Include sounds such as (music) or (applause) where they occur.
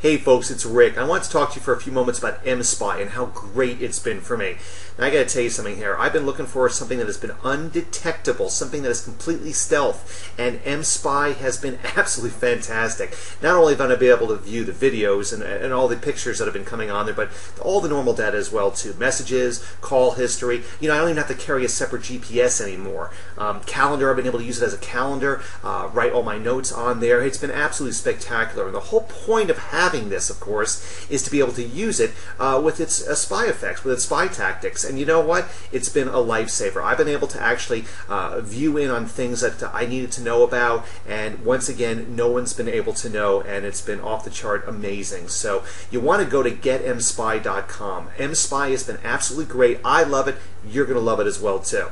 Hey folks, it's Rick. I want to talk to you for a few moments about mSpy and how great it's been for me. Now I gotta tell you something here. I've been looking for something that has been undetectable, something that is completely stealth, and mSpy has been (laughs) absolutely fantastic. Not only have I been able to view the videos and, and all the pictures that have been coming on there, but all the normal data as well too. Messages, call history. You know, I don't even have to carry a separate GPS anymore. Um, calendar, I've been able to use it as a calendar, uh, write all my notes on there. It's been absolutely spectacular. And the whole point of having having this, of course, is to be able to use it uh, with its uh, spy effects, with its spy tactics. And you know what? It's been a lifesaver. I've been able to actually uh, view in on things that I needed to know about, and once again, no one's been able to know, and it's been off the chart amazing. So you want to go to getmspy.com. mSpy has been absolutely great. I love it. You're going to love it as well, too.